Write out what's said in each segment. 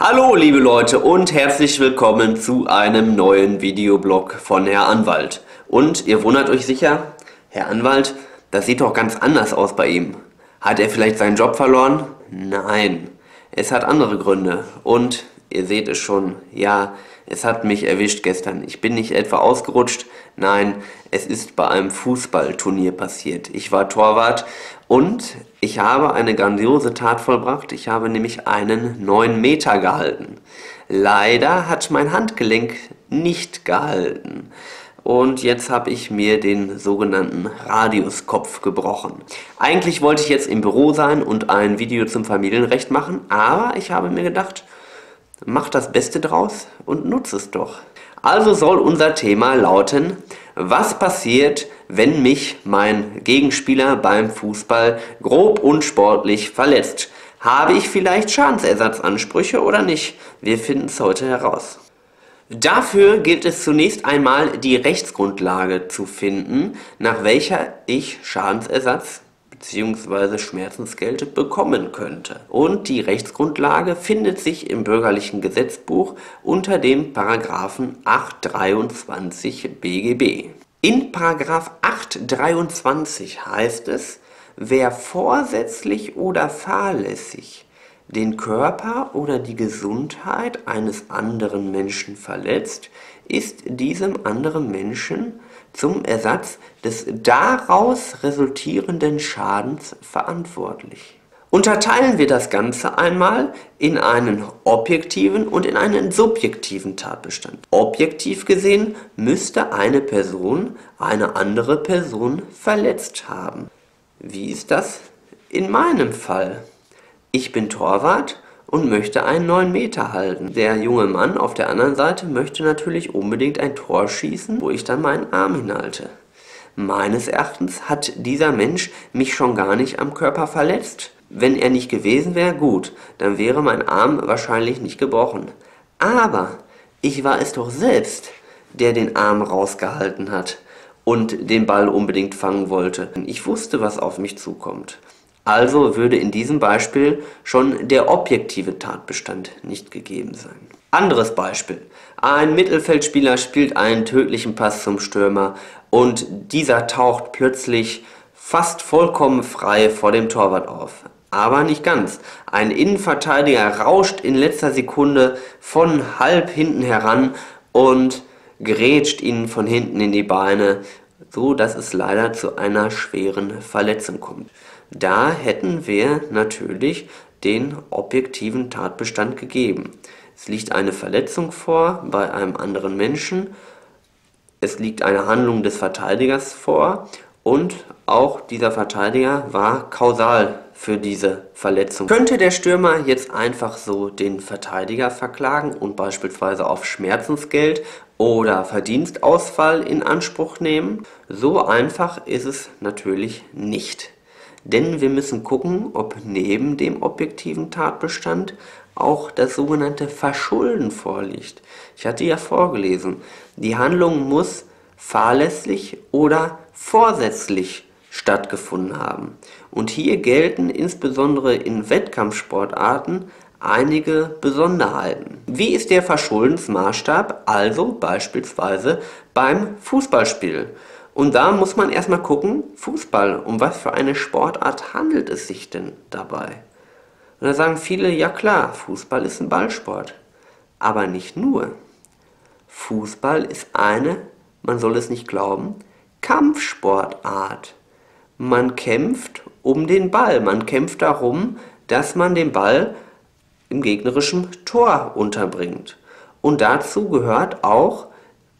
Hallo liebe Leute und herzlich willkommen zu einem neuen Videoblog von Herr Anwalt. Und ihr wundert euch sicher, Herr Anwalt, das sieht doch ganz anders aus bei ihm. Hat er vielleicht seinen Job verloren? Nein, es hat andere Gründe. Und ihr seht es schon, ja, es hat mich erwischt gestern. Ich bin nicht etwa ausgerutscht, nein, es ist bei einem Fußballturnier passiert. Ich war Torwart und ich habe eine grandiose Tat vollbracht. Ich habe nämlich einen 9 Meter gehalten. Leider hat mein Handgelenk nicht gehalten. Und jetzt habe ich mir den sogenannten Radiuskopf gebrochen. Eigentlich wollte ich jetzt im Büro sein und ein Video zum Familienrecht machen, aber ich habe mir gedacht, mach das Beste draus und nutze es doch. Also soll unser Thema lauten, was passiert, wenn mich mein Gegenspieler beim Fußball grob unsportlich verletzt? Habe ich vielleicht Schadensersatzansprüche oder nicht? Wir finden es heute heraus. Dafür gilt es zunächst einmal die Rechtsgrundlage zu finden, nach welcher ich Schadensersatz bzw. Schmerzensgeld bekommen könnte. Und die Rechtsgrundlage findet sich im bürgerlichen Gesetzbuch unter dem Paragraphen 823 BGB. In Paragraph 823 heißt es, wer vorsätzlich oder fahrlässig den Körper oder die Gesundheit eines anderen Menschen verletzt, ist diesem anderen Menschen zum Ersatz des daraus resultierenden Schadens verantwortlich. Unterteilen wir das Ganze einmal in einen objektiven und in einen subjektiven Tatbestand. Objektiv gesehen müsste eine Person eine andere Person verletzt haben. Wie ist das in meinem Fall? Ich bin Torwart und möchte einen 9 Meter halten. Der junge Mann auf der anderen Seite möchte natürlich unbedingt ein Tor schießen, wo ich dann meinen Arm hinhalte. Meines Erachtens hat dieser Mensch mich schon gar nicht am Körper verletzt. Wenn er nicht gewesen wäre, gut, dann wäre mein Arm wahrscheinlich nicht gebrochen. Aber ich war es doch selbst, der den Arm rausgehalten hat und den Ball unbedingt fangen wollte. Ich wusste, was auf mich zukommt. Also würde in diesem Beispiel schon der objektive Tatbestand nicht gegeben sein. Anderes Beispiel. Ein Mittelfeldspieler spielt einen tödlichen Pass zum Stürmer und dieser taucht plötzlich fast vollkommen frei vor dem Torwart auf. Aber nicht ganz. Ein Innenverteidiger rauscht in letzter Sekunde von halb hinten heran und grätscht ihn von hinten in die Beine, so dass es leider zu einer schweren Verletzung kommt. Da hätten wir natürlich den objektiven Tatbestand gegeben. Es liegt eine Verletzung vor bei einem anderen Menschen, es liegt eine Handlung des Verteidigers vor und auch dieser Verteidiger war kausal für diese Verletzung. Könnte der Stürmer jetzt einfach so den Verteidiger verklagen und beispielsweise auf Schmerzensgeld oder Verdienstausfall in Anspruch nehmen? So einfach ist es natürlich nicht. Denn wir müssen gucken, ob neben dem objektiven Tatbestand auch das sogenannte Verschulden vorliegt. Ich hatte ja vorgelesen, die Handlung muss fahrlässig oder vorsätzlich stattgefunden haben. Und hier gelten insbesondere in Wettkampfsportarten einige Besonderheiten. Wie ist der Verschuldensmaßstab also beispielsweise beim Fußballspiel? Und da muss man erstmal gucken, Fußball, um was für eine Sportart handelt es sich denn dabei? Und da sagen viele, ja klar, Fußball ist ein Ballsport. Aber nicht nur. Fußball ist eine, man soll es nicht glauben, Kampfsportart. Man kämpft um den Ball, man kämpft darum, dass man den Ball im gegnerischen Tor unterbringt. Und dazu gehört auch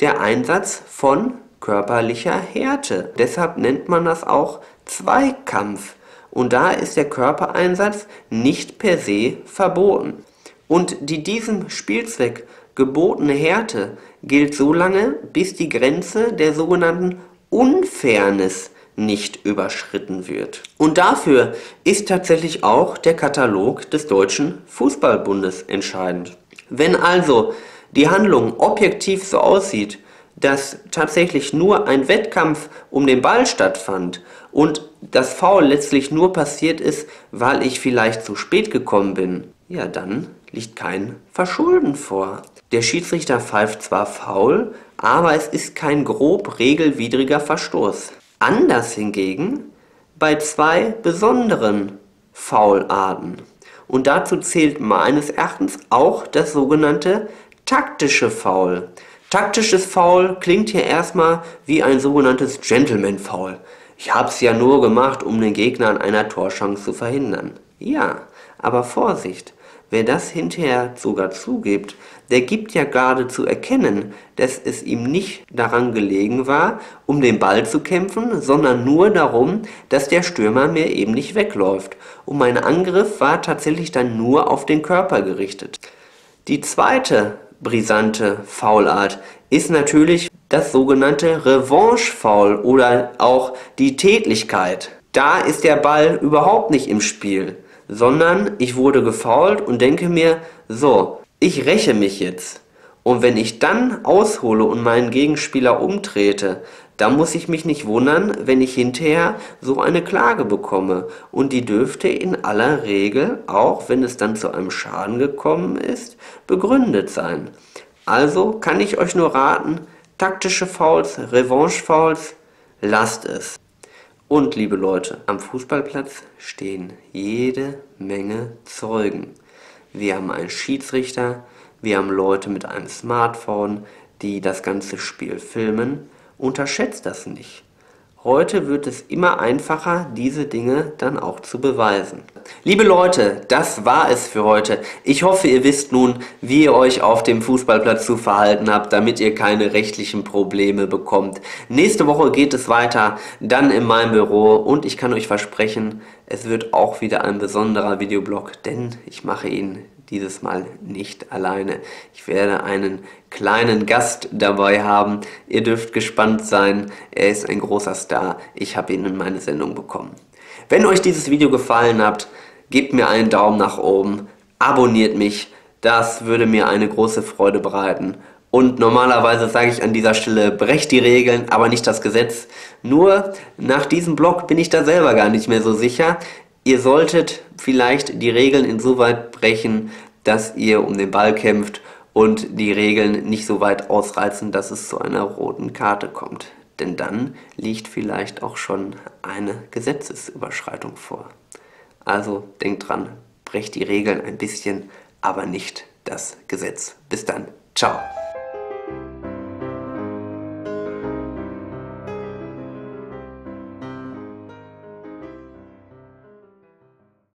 der Einsatz von körperlicher Härte. Deshalb nennt man das auch Zweikampf. Und da ist der Körpereinsatz nicht per se verboten. Und die diesem Spielzweck gebotene Härte gilt so lange, bis die Grenze der sogenannten Unfairness nicht überschritten wird. Und dafür ist tatsächlich auch der Katalog des Deutschen Fußballbundes entscheidend. Wenn also die Handlung objektiv so aussieht, dass tatsächlich nur ein Wettkampf um den Ball stattfand und das Foul letztlich nur passiert ist, weil ich vielleicht zu spät gekommen bin, ja dann liegt kein Verschulden vor. Der Schiedsrichter pfeift zwar faul, aber es ist kein grob regelwidriger Verstoß. Anders hingegen bei zwei besonderen Faularten. Und dazu zählt meines Erachtens auch das sogenannte taktische Foul. Taktisches Foul klingt hier erstmal wie ein sogenanntes Gentleman-Foul. Ich hab's ja nur gemacht, um den Gegner an einer Torschance zu verhindern. Ja, aber Vorsicht, wer das hinterher sogar zugibt, der gibt ja gerade zu erkennen, dass es ihm nicht daran gelegen war, um den Ball zu kämpfen, sondern nur darum, dass der Stürmer mir eben nicht wegläuft. Und mein Angriff war tatsächlich dann nur auf den Körper gerichtet. Die zweite brisante Foulart ist natürlich das sogenannte Revanche-Foul oder auch die Tätlichkeit. Da ist der Ball überhaupt nicht im Spiel, sondern ich wurde gefoult und denke mir, so, ich räche mich jetzt. Und wenn ich dann aushole und meinen Gegenspieler umtrete, dann muss ich mich nicht wundern, wenn ich hinterher so eine Klage bekomme. Und die dürfte in aller Regel, auch wenn es dann zu einem Schaden gekommen ist, begründet sein. Also kann ich euch nur raten, taktische Fouls, Revanche-Fouls, lasst es. Und liebe Leute, am Fußballplatz stehen jede Menge Zeugen. Wir haben einen Schiedsrichter, wir haben Leute mit einem Smartphone, die das ganze Spiel filmen. Unterschätzt das nicht. Heute wird es immer einfacher, diese Dinge dann auch zu beweisen. Liebe Leute, das war es für heute. Ich hoffe, ihr wisst nun, wie ihr euch auf dem Fußballplatz zu verhalten habt, damit ihr keine rechtlichen Probleme bekommt. Nächste Woche geht es weiter, dann in meinem Büro und ich kann euch versprechen, es wird auch wieder ein besonderer Videoblog, denn ich mache ihn dieses Mal nicht alleine. Ich werde einen kleinen Gast dabei haben. Ihr dürft gespannt sein. Er ist ein großer Star. Ich habe ihn in meine Sendung bekommen. Wenn euch dieses Video gefallen hat, gebt mir einen Daumen nach oben, abonniert mich. Das würde mir eine große Freude bereiten. Und normalerweise sage ich an dieser Stelle, brecht die Regeln, aber nicht das Gesetz. Nur nach diesem Blog bin ich da selber gar nicht mehr so sicher. Ihr solltet vielleicht die Regeln insoweit brechen, dass ihr um den Ball kämpft und die Regeln nicht so weit ausreizen, dass es zu einer roten Karte kommt. Denn dann liegt vielleicht auch schon eine Gesetzesüberschreitung vor. Also denkt dran, brecht die Regeln ein bisschen, aber nicht das Gesetz. Bis dann. Ciao.